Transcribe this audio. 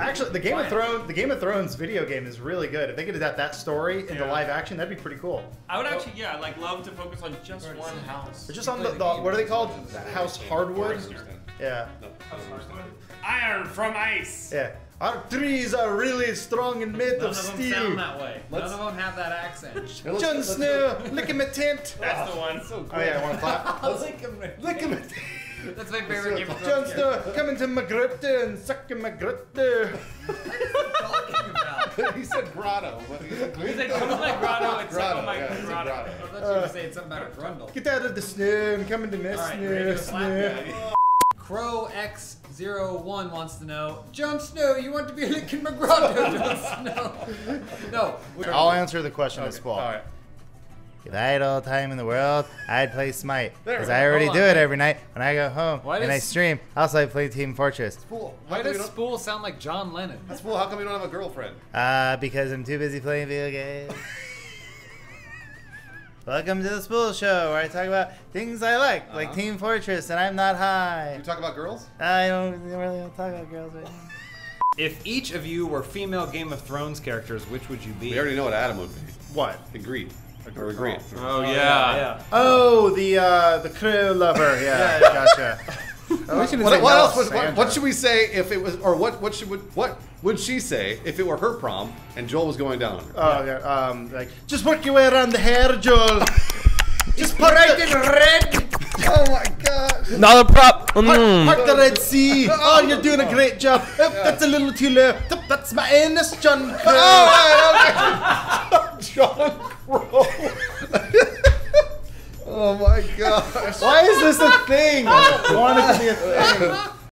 Actually, the Game of Thrones, the Game of Thrones video game is really good. If they could adapt that story into Yeah. live action, that'd be pretty cool. I would actually, yeah, I'd like love to focus on just one house. But just on the, the what are they called? House Hardwood. Yeah, Iron from ice. yeah. Our trees are really strong and made None of of them steel. sound that way. Let's- None of them have that accent. Jon Snow, lick him a tent. That's the one. So Oh yeah, I want to clap. Lick him. That's my favorite Game of Jon Thrones. Snow, come into my grotto and suck in my grotto. talking about? he said grotto. But he said He said, come to my grotto and suck grotto. on my yeah, he said grotto. I thought you were saying something about a grundle. Get out of the snow and come into my All right, snow, ready snow. Crow X01 wants to know, Jon Snow, you want to be licking my grotto, Jon Snow? No. I'll answer the question as well. All right. If I had all the time in the world, I'd play Smite. Because I already do it every night when I go home Why and I does- stream. Also, I play Team Fortress. Spoole. How Why come does Spoole sound like John Lennon? That's Spoole. How come you don't have a girlfriend? Uh, because I'm too busy playing video games. Welcome to the Spoole Show, where I talk about things I like, like Uh-huh. Team Fortress, and I'm not high. You talk about girls? I don't really want to talk about girls right now. If each of you were female Game of Thrones characters, which would you be? We already know what Adam would be. What? Agreed. Or agreed. Oh, yeah. yeah. Oh, the uh, the crew lover. Yeah, gotcha. What, what else? Would, what, what should we say if it was, or what? What should would what would she say if it were her prom and Joel was going down on her? Oh yeah. Um, like just work your way around the hair, Joel. just put right in red. Oh my god! Another prop. Mm. Park the Red Sea. Oh, you're doing a great job. Oh, That's a little too low. Oh, That's my anus, Jon. Oh, Jon Crow. oh my gosh! Why is this a thing? I don't want it to be a thing.